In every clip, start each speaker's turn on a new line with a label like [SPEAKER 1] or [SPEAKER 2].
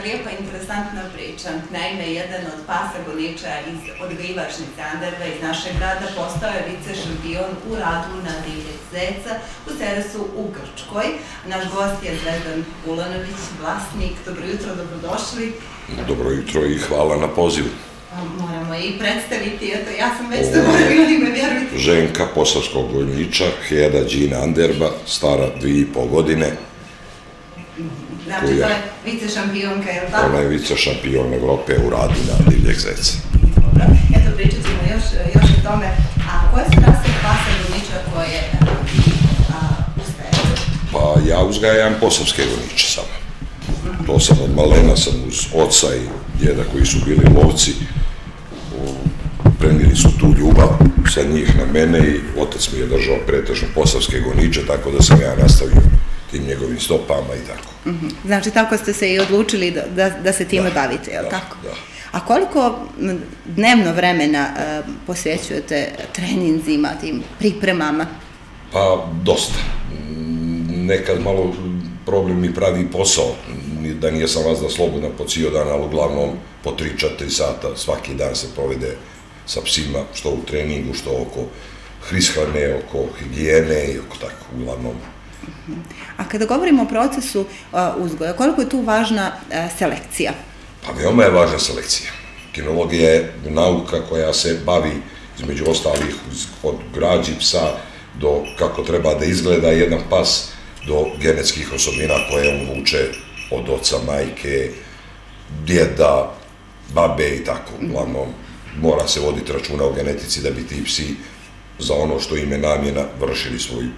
[SPEAKER 1] jedna lijepa, interesantna priča. Naime, jedan od pasa goniča iz odgajivačnice Anderva iz našeg grada postao je vice šampion u radu na divljeg zeca u Seresu u Grčkoj. Naš gost je Zvezdan Ulanović, vlasnik. Dobro jutro, dobrodošli.
[SPEAKER 2] Dobro jutro i hvala na pozivu.
[SPEAKER 1] Moramo i predstaviti, eto, ja sam već zaboravila ime, vjerujte.
[SPEAKER 2] Ženka Posavskog goniča, Heda Đina Anderba, stara dvije i pol godine,
[SPEAKER 1] Znači, to je vice šampionka, je li tako?
[SPEAKER 2] Ona je vice šampion Evrope u radi na divljeg zeca.
[SPEAKER 1] Dobro, eto pričat ćemo još, još o tome. A koje su raste pase goniča koje uzgajate?
[SPEAKER 2] Pa ja uzgajam posavske goniče samo. To sam od malena, sam uz oca i djeda koji su bili lovci. Prenili su tu ljubav sa njih na mene i otac mi je držao pretežno posavske goniče, tako da sam ja nastavio tim njegovim stopama i tako.
[SPEAKER 1] Mhm. Znači, tako ste se i odlučili da, da, da se time da, bavite, je li tako?
[SPEAKER 2] Da.
[SPEAKER 1] A koliko dnevno vremena uh, posvećujete treninzima, tim pripremama?
[SPEAKER 2] Pa, dosta. Nekad malo problem mi pravi posao, da nije sam vas da slobodna po cijel dan, ali uglavnom po 3-4 sata svaki dan se provede sa psima, što u treningu, što oko hrishrane, oko higijene i oko tako, uglavnom
[SPEAKER 1] A kada govorimo o procesu uzgoja, koliko je tu važna selekcija?
[SPEAKER 2] Pa veoma je važna selekcija. Kinologija je nauka koja se bavi između ostalih od građi psa do kako treba da izgleda jedan pas do genetskih osobina koje on vuče od oca, majke, djeda, babe i tako. Uglavnom, mora se voditi računa o genetici da bi ti psi za ono što ime namjena vršili svoju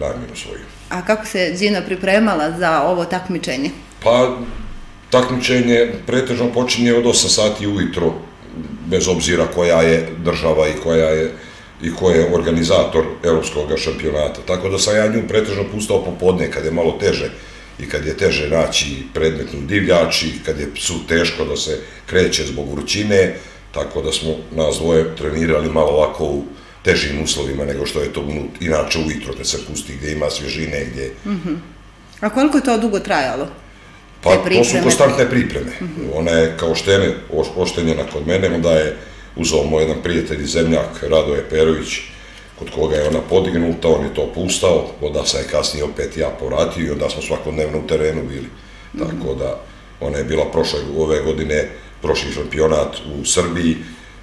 [SPEAKER 2] namjenu svoju.
[SPEAKER 1] A kako se Gina pripremala za ovo takmičenje?
[SPEAKER 2] Pa, takmičenje pretežno počinje od 8 sati ujutro, bez obzira koja je država i koja je i ko je organizator evropskog šampionata. Tako da sam ja nju pretežno pustao popodne kad je malo teže i kad je teže naći predmetnu divljač i kad je psu teško da se kreće zbog vrućine, tako da smo nas dvoje trenirali malo ovako u težim uslovima nego što je to unut, inače ujutro da se pusti gdje ima svježine gdje.
[SPEAKER 1] Mm -hmm. A koliko je to dugo trajalo?
[SPEAKER 2] Pa to su konstantne pripreme. Mm -hmm. Ona je kao štene oštenjena kod mene, onda je uzao moj jedan prijatelj i zemljak, Radoje Perović, kod koga je ona podignuta, on je to pustao, onda sam je kasnije opet ja povratio i onda smo svakodnevno u terenu bili. Mm -hmm. Tako da, ona je bila prošle ove godine, prošli šampionat u Srbiji,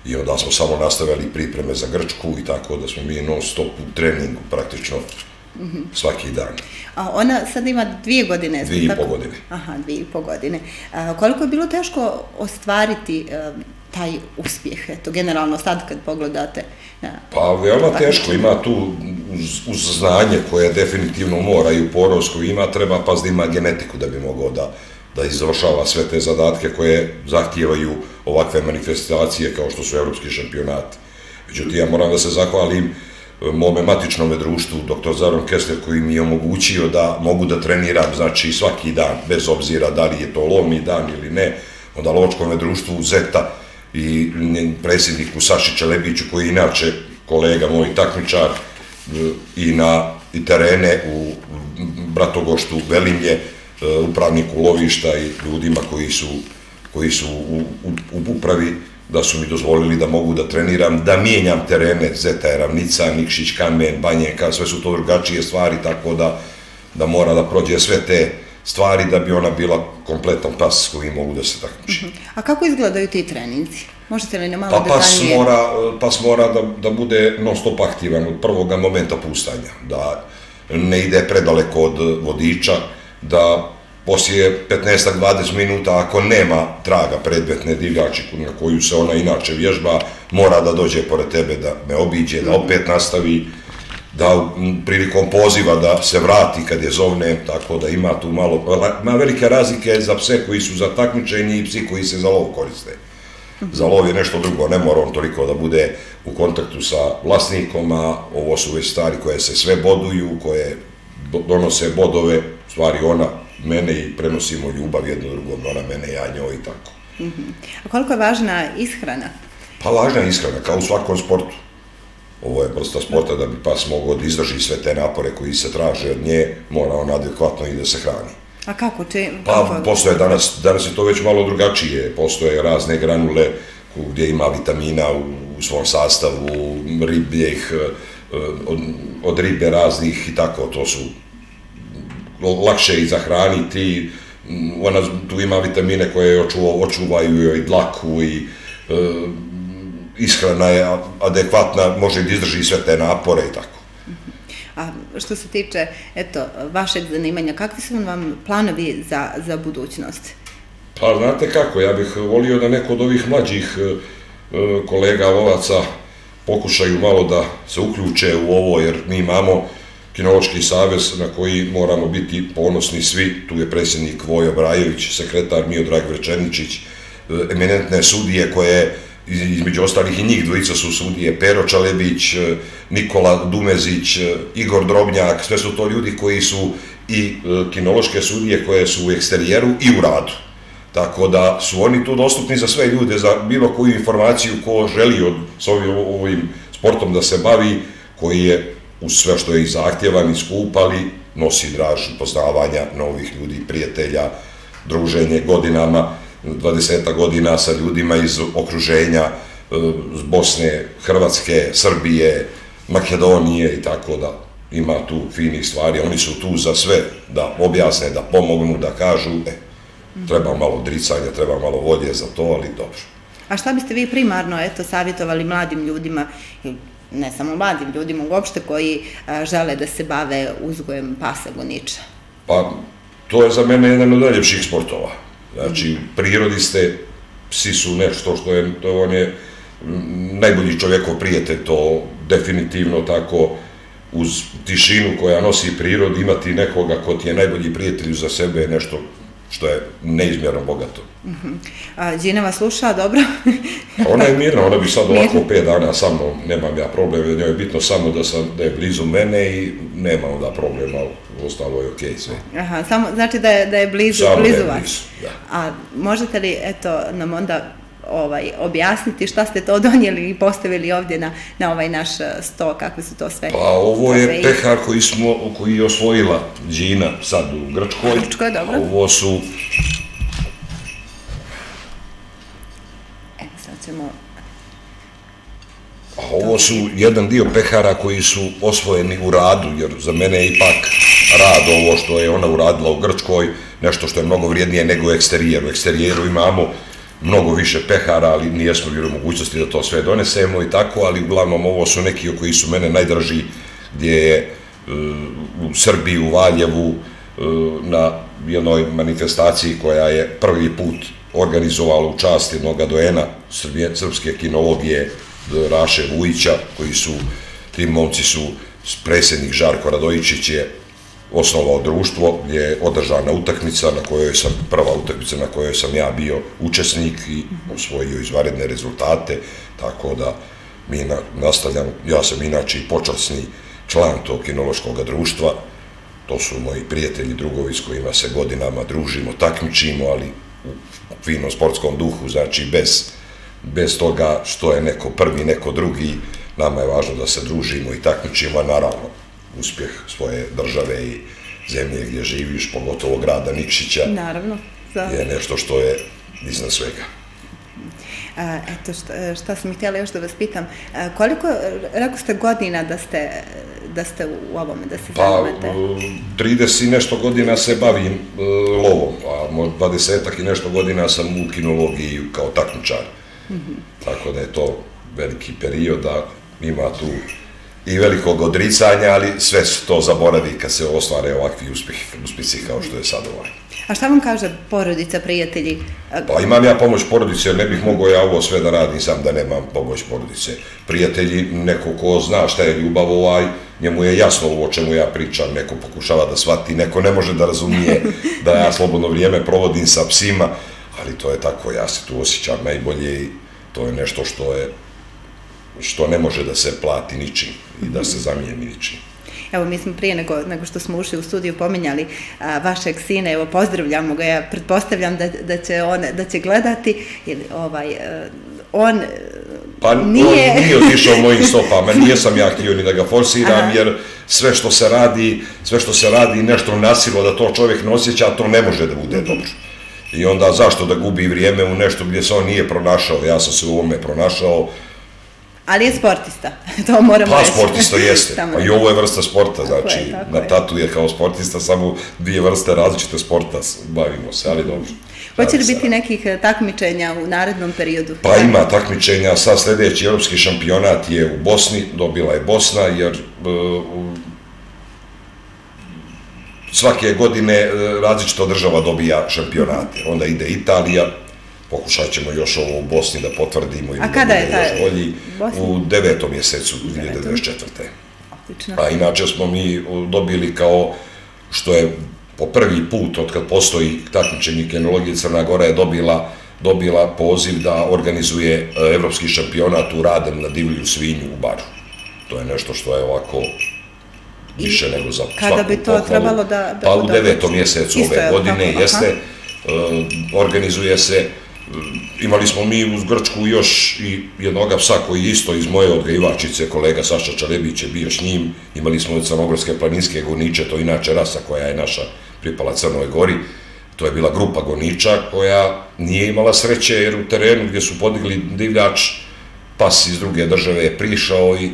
[SPEAKER 2] i onda smo samo nastavili pripreme za Grčku i tako da smo mi non stop u treningu praktično mm -hmm. svaki dan.
[SPEAKER 1] A ona sad ima dvije godine?
[SPEAKER 2] Dvije i po godine.
[SPEAKER 1] Aha, dvije i po godine. A, koliko je bilo teško ostvariti a, taj uspjeh, eto, generalno sad kad pogledate?
[SPEAKER 2] Ja, pa, veoma teško, ima tu uz, znanje koje definitivno mora i u Porovsku ima, treba pa da ima genetiku da bi mogao da, da izvršava sve te zadatke koje zahtijevaju ovakve manifestacije kao što su evropski šampionati. Međutim, ja moram da se zahvalim e, mome matičnom društvu, dr. Zaron Kessler, koji mi je omogućio da mogu da treniram, znači svaki dan, bez obzira da li je to lovni dan ili ne, onda lovačkom društvu Zeta i predsjedniku Saši Čelebiću, koji je inače kolega moj takmičar e, i na i terene u Bratogoštu Velimlje, upravniku lovišta i ljudima koji su, koji su u, u, u upravi da su mi dozvolili da mogu da treniram, da mijenjam terene, Zeta je ravnica, Nikšić, Kamen, Banjeka, sve su to drugačije stvari, tako da, da mora da prođe sve te stvari da bi ona bila kompletan pas koji mogu da se takmiči. Mhm.
[SPEAKER 1] A kako izgledaju ti treninzi? Možete li ne malo pa,
[SPEAKER 2] pas mora, pas mora da, da bude non stop aktivan od prvog momenta pustanja, da ne ide predaleko od vodiča, da poslije 15-20 minuta, ako nema traga predmetne divljači na koju se ona inače vježba, mora da dođe pored tebe, da me obiđe, da opet nastavi, da prilikom poziva da se vrati kad je zovne, tako da ima tu malo, ima velike razlike za pse koji su za takmičenje i psi koji se za lov koriste. Za lov je nešto drugo, ne mora on toliko da bude u kontaktu sa vlasnikom, a ovo su već stvari koje se sve boduju, koje donose bodove, stvari ona mene i prenosimo ljubav jedno drugom, ona mene, ja njoj i tako.
[SPEAKER 1] A koliko je važna ishrana?
[SPEAKER 2] Pa važna je ishrana, kao u svakom sportu. ovo je vrsta sporta da bi pas mogao da izdrži sve te napore koji se traže od nje, mora on adekvatno i da se hrani.
[SPEAKER 1] A kako? Če,
[SPEAKER 2] pa kako? postoje danas, danas je to već malo drugačije, postoje razne granule gdje ima vitamina u, u svom sastavu, ribljeh, od, od ribe raznih i tako, to su lakše i zahraniti, ona tu ima vitamine koje očuva, očuvaju joj dlaku i e, ishrana je adekvatna, može da izdrži sve te napore i tako.
[SPEAKER 1] A što se tiče eto, vašeg zanimanja, kakvi su vam planovi za, za budućnost?
[SPEAKER 2] Pa znate kako, ja bih volio da neko od ovih mlađih e, e, kolega lovaca pokušaju malo da se uključe u ovo, jer mi imamo Kinološki savez na koji moramo biti ponosni svi, tu je predsjednik Vojo Brajević, sekretar Miodrag Vrečeničić, e, eminentne sudije koje između ostalih i njih dvojica su sudije, Pero Čalebić, e, Nikola Dumezić, e, Igor Drobnjak, sve su to ljudi koji su i e, kinološke sudije koje su u eksterijeru i u radu. Tako da su oni tu dostupni za sve ljude, za bilo koju informaciju ko želi od, s ovim, ovim sportom da se bavi, koji je u sve što je i zahtjevan i skup, ali nosi draž poznavanja novih ljudi, prijatelja, druženje godinama. 20 godina sa ljudima iz okruženja e, iz Bosne, Hrvatske, Srbije, Makedonije i tako da ima tu finih stvari. Oni su tu za sve da objasne, da pomognu, da kažu e, treba malo dricanja, treba malo volje za to, ali dobro.
[SPEAKER 1] A šta biste vi primarno eto, savjetovali mladim ljudima, ne samo mladim ljudima uopšte, koji e, žele da se bave uzgojem pasa goniča?
[SPEAKER 2] Pa, to je za mene jedan od najljepših sportova. Znači, prirodi ste, psi su nešto što je, to on je najbolji čovjekov prijatelj, to definitivno tako, uz tišinu koja nosi prirod, imati nekoga ko ti je najbolji prijatelj za sebe je nešto što je neizmjerno bogato. Uh
[SPEAKER 1] mhm. -huh. A Đina vas sluša, dobro?
[SPEAKER 2] ona je mirna, ona bi sad ovako pet dana sa mnom, nemam ja problem, njoj je bitno samo da, sam, da je blizu mene i nema onda problema, ostalo je okej okay, sve.
[SPEAKER 1] Aha, samo, znači da je, da je blizu,
[SPEAKER 2] samo
[SPEAKER 1] blizu
[SPEAKER 2] vas. Blizu, da.
[SPEAKER 1] A možete li, eto, nam onda ovaj objasniti šta ste to donijeli i postavili ovdje na, na ovaj naš eh, sto, kakve su to sve?
[SPEAKER 2] Pa ovo je pehar koji smo koji je osvojila Đina sad u Grčkoj.
[SPEAKER 1] Grčkoj, dobro.
[SPEAKER 2] Ovo su
[SPEAKER 1] E, sad ćemo
[SPEAKER 2] A ovo su jedan dio pehara koji su osvojeni u radu, jer za mene je ipak rad ovo što je ona uradila u Grčkoj, nešto što je mnogo vrijednije nego u eksterijeru. U eksterijeru imamo mnogo više pehara, ali nijesmo bili u mogućnosti da to sve donesemo i tako, ali uglavnom ovo su neki koji su mene najdraži, gdje je e, u Srbiji, u Valjevu, e, na jednoj manifestaciji koja je prvi put organizovala u čast jednog doena srpske kinologije e, Raše Vujića, koji su, ti momci su, predsjednik Žarko Radojičić je osnovao društvo gdje je održana utakmica na kojoj sam, prva utakmica na kojoj sam ja bio učesnik i osvojio izvaredne rezultate, tako da mi na, nastavljam, ja sam inače i počasni član tog kinološkog društva, to su moji prijatelji, drugovi s kojima se godinama družimo, takmičimo, ali u finom sportskom duhu, znači bez, bez toga što je neko prvi, neko drugi, nama je važno da se družimo i takmičimo, a naravno, uspjeh svoje države i zemlje gdje živiš, pogotovo grada Nikšića,
[SPEAKER 1] Naravno,
[SPEAKER 2] za... je nešto što je iznad svega.
[SPEAKER 1] A, eto, šta, šta sam htjela još da vas pitam, a, koliko, rekao ste godina da ste, da ste u ovome, da se
[SPEAKER 2] pa, zanimate? Pa, 30 i nešto godina se bavim uh, lovom, a 20 i nešto godina sam u kinologiji kao takmičar. Mm -hmm. Tako da je to veliki period, da ima tu i velikog odricanja, ali sve se to zaboravi kad se ostvare ovakvi uspjeh, uspjeci kao što je sad ovaj.
[SPEAKER 1] A šta vam kaže porodica, prijatelji?
[SPEAKER 2] Pa imam ja pomoć porodice, jer ne bih mogao ja ovo sve da radim sam da nemam pomoć porodice. Prijatelji, neko ko zna šta je ljubav ovaj, njemu je jasno ovo o čemu ja pričam, neko pokušava da shvati, neko ne može da razumije da ja slobodno vrijeme provodim sa psima, ali to je tako, ja se tu osjećam najbolje i to je nešto što je što ne može da se plati ničim i da se zamijeni ničim.
[SPEAKER 1] Evo, mi smo prije nego, nego što smo ušli u studiju pominjali a, vašeg sina, evo, pozdravljamo ga, ja pretpostavljam da, da, će, on, da će gledati, jer ovaj, a, on
[SPEAKER 2] Pa nije, on nije otišao mojim stopama, nije sam ja htio ni da ga forsiram, Aha. jer sve što se radi, sve što se radi nešto nasilo da to čovjek ne osjeća, to ne može da bude dobro. I onda zašto da gubi vrijeme u nešto gdje se on nije pronašao, ja sam se u ovome pronašao.
[SPEAKER 1] Ali je sportista, to moramo
[SPEAKER 2] pa, reći. Pa sportista jeste, pa i ovo je vrsta sporta, znači je, na tatu je kao sportista, samo dvije vrste različite sporta bavimo se, ali dobro.
[SPEAKER 1] Hoće li biti nekih eh, takmičenja u narednom periodu?
[SPEAKER 2] Pa ima takmičenja, sad sljedeći europski šampionat je u Bosni, dobila je Bosna, jer uh, svake godine e, različita država dobija šampionate. Onda ide Italija, pokušat ćemo još ovo u Bosni da potvrdimo.
[SPEAKER 1] A kada je taj bolji,
[SPEAKER 2] U devetom mjesecu 2024. A inače smo mi dobili kao što je po prvi put od kad postoji takmičenje kinologije Crna Gora je dobila dobila poziv da organizuje e, evropski šampionat u Radem na divlju svinju u Baru. To je nešto što je ovako više nego za svaku
[SPEAKER 1] Kada bi to pohvalu. trebalo da... da
[SPEAKER 2] pa u devetom mjesecu ove godine jeste, uh, organizuje se, imali smo mi uz Grčku još i jednog psa koji isto iz moje odgajivačice, kolega Saša Čalebić je bio s njim, imali smo od Crnogorske planinske goniče, to inače rasa koja je naša pripala Crnoj Gori, to je bila grupa goniča koja nije imala sreće jer u terenu gdje su podigli divljač, pas iz druge države je prišao i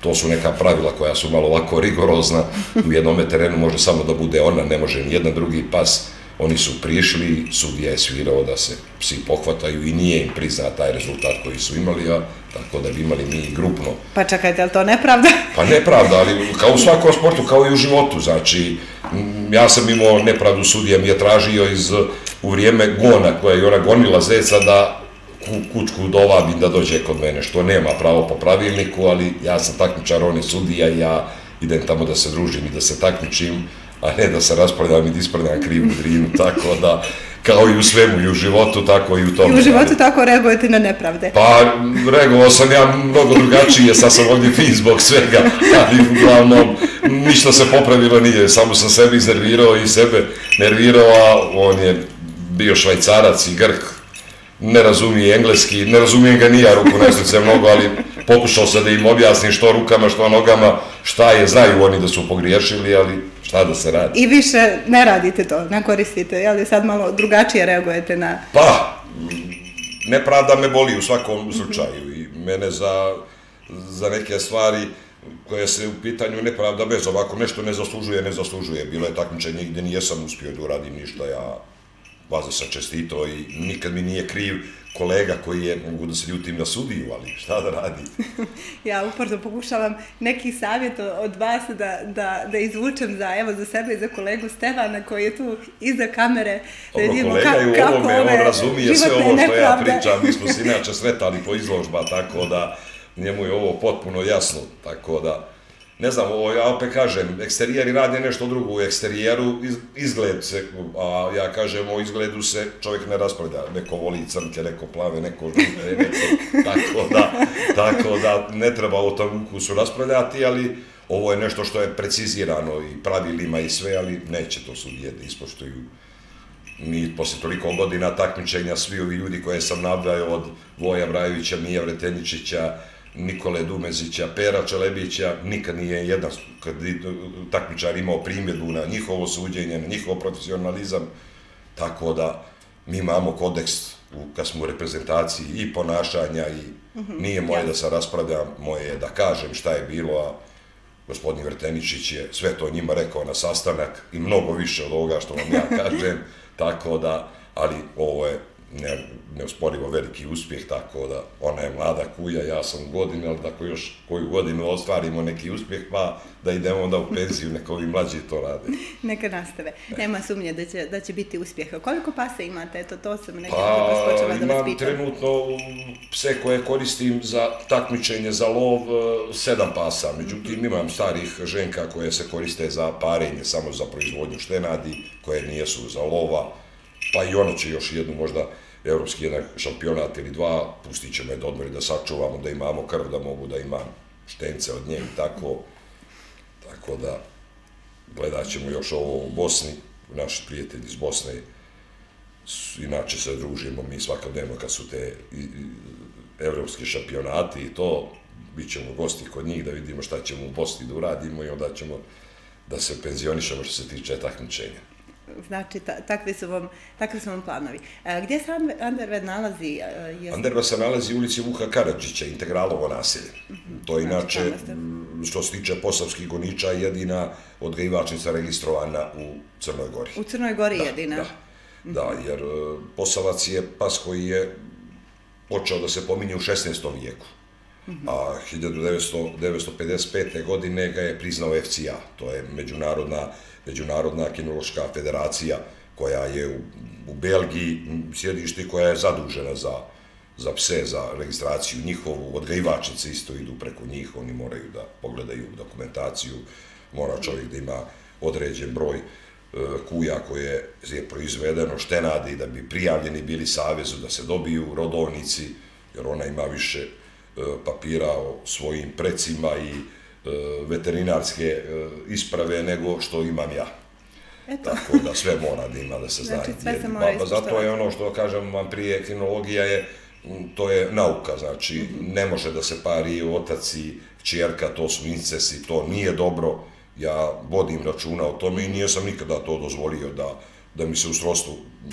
[SPEAKER 2] to su neka pravila koja su malo ovako rigorozna, u jednom terenu može samo da bude ona, ne može ni jedan drugi pas, oni su prišli, sudija je svirao da se psi pohvataju i nije im prizna taj rezultat koji su imali, a tako da bi imali mi grupno.
[SPEAKER 1] Pa čekajte, je li to nepravda?
[SPEAKER 2] Pa nepravda, ali kao u svakom sportu, kao i u životu, znači, ja sam imao nepravdu, sudija mi je tražio iz, u vrijeme gona, koja je ona gonila zeca, da kučku dovabim da dođe kod mene, što nema pravo po pravilniku, ali ja sam takmičar, on je sudija ja idem tamo da se družim i da se takmičim, a ne da se raspravljam i da ispravljam krivu drinu, tako da, kao i u svemu, i u životu, tako i u tom.
[SPEAKER 1] I u životu tako reagujete na nepravde.
[SPEAKER 2] Pa, reagovao sam ja mnogo drugačije, sad sam ovdje fin zbog svega, ali uglavnom, ništa se popravilo nije, samo sam sebi iznervirao i sebe nervirao, a on je bio švajcarac i grk, ne razumije engleski, ne razumijem ga nija ruku neslice mnogo, ali pokušao se da im objasnim što rukama, što nogama, šta je, znaju oni da su pogriješili, ali šta da se radi.
[SPEAKER 1] I više ne radite to, ne koristite, jel sad malo drugačije reagujete na...
[SPEAKER 2] Pa, nepravda me boli u svakom slučaju i mene za, za neke stvari koje se u pitanju nepravda bez ovako nešto ne zaslužuje, ne zaslužuje. Bilo je takmičenje gdje nijesam uspio da uradim ništa, ja vaza sam čestito i nikad mi nije kriv kolega koji je, mogu da se ljutim na sudiju, ali šta da radi?
[SPEAKER 1] ja uporno pokušavam neki savjet od vas da, da, da izvučem za, evo, za sebe i za kolegu Stevana koji je tu iza kamere.
[SPEAKER 2] Da Ovo kolega je u ovome, on razumije sve ovo što ja pričam, mi smo se inače sretali po izložba, tako da njemu je ovo potpuno jasno, tako da ne znam, ovo, ja opet kažem, eksterijeri radi nešto drugo u eksterijeru, izgled se, a ja kažem, o izgledu se čovjek ne raspravlja, neko voli crnke, neko plave, neko žute, neko, tako da, tako da ne treba o tom ukusu raspravljati, ali ovo je nešto što je precizirano i pravilima i sve, ali neće to sudije da ispoštuju. Mi posle toliko godina takmičenja, svi ovi ljudi koje sam nabdao od Voja Brajevića, Mija Vreteničića, Nikole Dumezića, Pera Čelebića, nikad nije jedan kad takmičar imao primjedbu na njihovo suđenje, na njihov profesionalizam, tako da mi imamo kodeks u, kad smo u reprezentaciji i ponašanja i mhm, nije moje da se raspravljam, moje je da kažem šta je bilo, a gospodin Vrteničić je sve to njima rekao na sastanak i mnogo više od ovoga što vam ja kažem, tako da, ali ovo je ne, neusporivo veliki uspjeh, tako da ona je mlada kuja, ja sam godina, ali tako još koju godinu ostvarimo neki uspjeh, pa da idemo onda u penziju, neka ovi mlađi to rade.
[SPEAKER 1] Neka nastave. Nema sumnje da će, da će biti uspjeha. Koliko pasa imate? Eto, to sam nekako pa, da vas
[SPEAKER 2] pitam. trenutno pse koje koristim za takmičenje, za lov, e, sedam pasa. Međutim, -hmm. imam starih ženka koje se koriste za parenje, samo za proizvodnju štenadi, koje nijesu za lova, pa i ono će još jednu možda evropski jednak šampionat ili dva, pustit ćemo je da odmori da sačuvamo, da imamo krv, da mogu da imam štence od nje i tako. Tako da gledat ćemo još ovo u Bosni, naši prijatelji iz Bosne, inače se družimo mi svakodnevno kad su te evropski šampionati i to, bit ćemo gosti kod njih da vidimo šta ćemo u Bosni da uradimo i onda ćemo da se penzionišemo što se tiče takmičenja.
[SPEAKER 1] Znači, ta, takvi, su vam, takvi su vam planovi. E, gdje se Anderved nalazi?
[SPEAKER 2] E. Anderved se nalazi u ulici Vuka Karadžića, integralovo naselje. Mm -hmm. To je znači, inače, što se tiče posavskih goniča, jedina odgajivačnica registrovana u Crnoj Gori.
[SPEAKER 1] U Crnoj Gori
[SPEAKER 2] da,
[SPEAKER 1] jedina?
[SPEAKER 2] Da, da, jer e, Posavac je pas koji je počeo da se pominje u 16. vijeku. A 1955. godine ga je priznao FCA, to je međunarodna Međunarodna kinološka federacija koja je u, u Belgiji sjedište koja je zadužena za, za pse, za registraciju njihovu, odgajivačice isto idu preko njih, oni moraju da pogledaju dokumentaciju, mora čovjek da ima određen broj e, kuja koje je proizvedeno, štenadi, da bi prijavljeni bili savezu, da se dobiju rodovnici, jer ona ima više papira o svojim precima i E, veterinarske e, isprave nego što imam ja. Eto. Tako da sve mora da ima da se zna.
[SPEAKER 1] Znači, sve se mora pa,
[SPEAKER 2] Zato je ono što kažem vam prije, kinologija je, to je nauka, znači mm -hmm. ne može da se pari otac i čjerka, to su incesi, to nije dobro. Ja vodim računa o tome i nije sam nikada to dozvolio da, da mi se u srostu,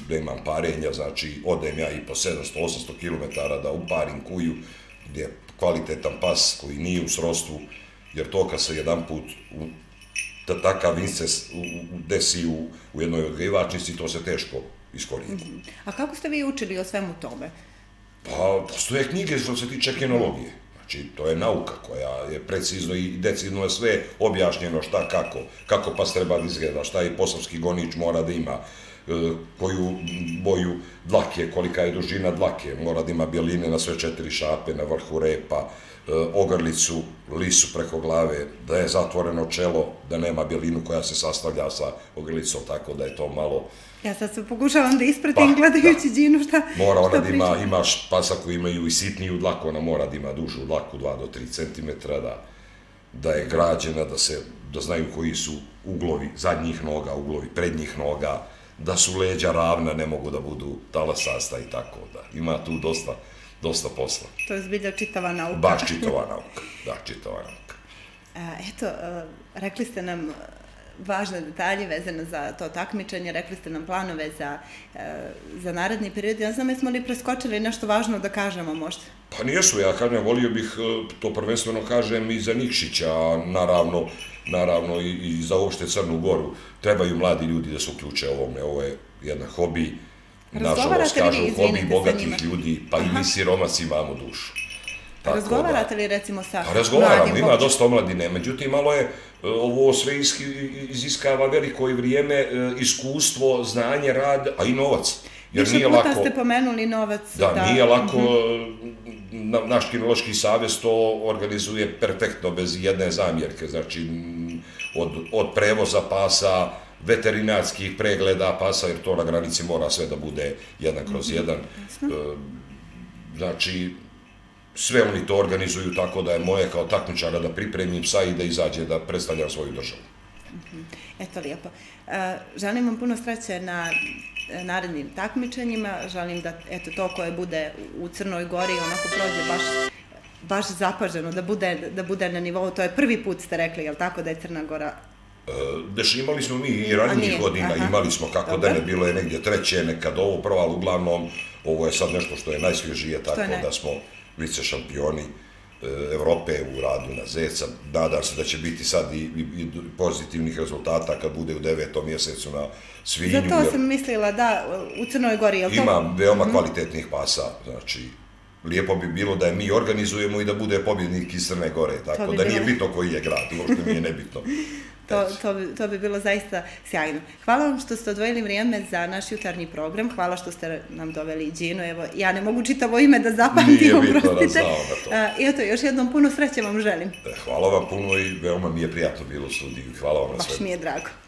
[SPEAKER 2] da imam parenja, znači odem ja i po 700-800 km da uparim kuju, gdje je kvalitetan pas koji nije u srostu, jer to kad se jedan put u, da takav u, desi u, u jednoj odgajivačnici, to se teško iskoriti. Mm -hmm.
[SPEAKER 1] A kako ste vi učili o svemu tome?
[SPEAKER 2] Pa, postoje knjige što se tiče kinologije. Znači, to je nauka koja je precizno i decidno je sve objašnjeno šta, kako, kako pas treba da izgleda, šta i posavski gonič mora da ima, koju boju dlake, kolika je dužina dlake, mora da ima bjeline na sve četiri šape, na vrhu repa, E, ogrlicu, lisu preko glave, da je zatvoreno čelo, da nema bjelinu koja se sastavlja sa ogrlicom, tako da je to malo...
[SPEAKER 1] Ja sad se pokušavam da ispratim pa, gledajući da. džinu šta
[SPEAKER 2] Mora ona da ima, imaš pasa koji imaju i sitniju dlaku, ona mora da ima dužu dlaku, 2 do 3 cm, da, da je građena, da se da znaju koji su uglovi zadnjih noga, uglovi prednjih noga, da su leđa ravna, ne mogu da budu talasasta i tako da. Ima tu dosta, dosta posla.
[SPEAKER 1] To je zbilja čitava nauka.
[SPEAKER 2] Baš čitava nauka, da, čitava nauka.
[SPEAKER 1] A, eto, rekli ste nam važne detalje vezane za to takmičenje, rekli ste nam planove za, a, za naredni period. Ja znam, jesmo li preskočili nešto važno da kažemo možda?
[SPEAKER 2] Pa nijesu, ja kažem, volio bih e, to prvenstveno kažem i za Nikšića, naravno, naravno i, i za uopšte Crnu Goru. Trebaju mladi ljudi da se uključe ovome, ovo je jedan hobi, nažalost, kažu hobi bogatih ljudi, pa i mi siromaci imamo dušu.
[SPEAKER 1] Tako Razgovarate li recimo sa
[SPEAKER 2] pa Razgovaram, ima dosta omladine, međutim, malo je, e, ovo sve iziskava veliko i vrijeme, e, iskustvo, znanje, rad, a i novac.
[SPEAKER 1] Jer Više nije puta lako, ste pomenuli novac.
[SPEAKER 2] Da, da nije lako, mm -hmm. naš kinološki savez to organizuje perfektno, bez jedne zamjerke, znači od, od prevoza pasa, veterinarskih pregleda pasa, jer to na granici mora sve da bude jedan kroz mhm. jedan. E, znači, sve oni to organizuju tako da je moje kao takmičara da pripremim psa i da izađe da predstavljam svoju državu.
[SPEAKER 1] Mhm. Eto, lijepo. E, želim vam puno sreće na e, narednim takmičenjima. Želim da eto, to koje bude u Crnoj Gori onako prođe baš baš zapaženo, da bude, da bude na nivou, to je prvi put ste rekli, jel tako, da je Crna Gora
[SPEAKER 2] E, Deš, imali smo mi i ranijih godina, Aha. imali smo kako Dobre. da ne bilo je negdje treće, nekad ovo prvo, ali uglavnom ovo je sad nešto što je najsvježije, tako ne? da smo vice šampioni e, Evrope u radu na Zeca. Nadam se da će biti sad i, i, i pozitivnih rezultata kad bude u devetom mjesecu na Svinju.
[SPEAKER 1] Zato jer... sam mislila da u Crnoj Gori, je
[SPEAKER 2] to? Ima veoma mm kvalitetnih pasa, znači lijepo bi bilo da je mi organizujemo i da bude pobjednik iz Crne Gore, tako da nije bitno koji je grad, uopšte mi je nebitno.
[SPEAKER 1] To, to, bi, to bi bilo zaista sjajno. Hvala vam što ste odvojili vrijeme za naš jutarnji program. Hvala što ste nam doveli Đinu. Evo, ja ne mogu čitavo ime da zapamtim, to. I eto, još jednom puno sreće vam želim.
[SPEAKER 2] E, hvala vam puno i veoma mi je prijatno bilo u studiju. Hvala vam na sve.
[SPEAKER 1] Baš mi je drago.